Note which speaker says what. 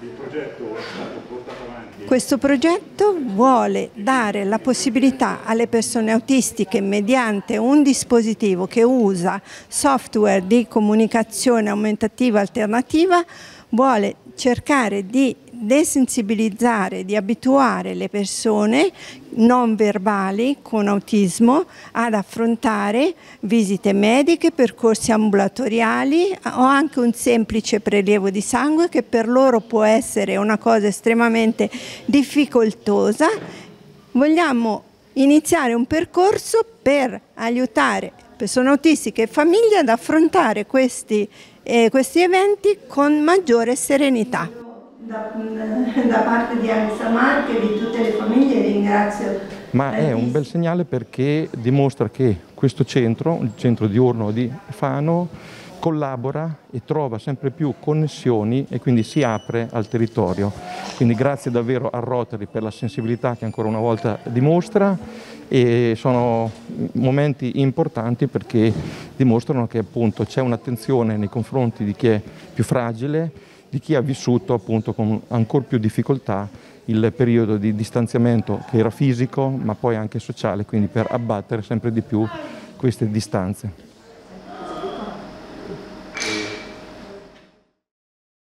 Speaker 1: Il progetto è stato portato avanti.
Speaker 2: Questo progetto vuole dare la possibilità alle persone autistiche mediante un dispositivo che usa software di comunicazione aumentativa alternativa, vuole cercare di desensibilizzare, di abituare le persone non verbali con autismo ad affrontare visite mediche, percorsi ambulatoriali o anche un semplice prelievo di sangue che per loro può essere una cosa estremamente difficoltosa. Vogliamo iniziare un percorso per aiutare persone autistiche e famiglie ad affrontare questi, eh, questi eventi con maggiore serenità da, da parte di Alisa Marche e di tutte le famiglie ringrazio.
Speaker 3: Ma è un bel segnale perché dimostra che questo centro, il centro diurno di Fano, collabora e trova sempre più connessioni e quindi si apre al territorio. Quindi grazie davvero al Rotary per la sensibilità che ancora una volta dimostra e sono momenti importanti perché dimostrano che appunto c'è un'attenzione nei confronti di chi è più fragile di chi ha vissuto appunto con ancora più difficoltà il periodo di distanziamento che era fisico ma poi anche sociale, quindi per abbattere sempre di più queste distanze.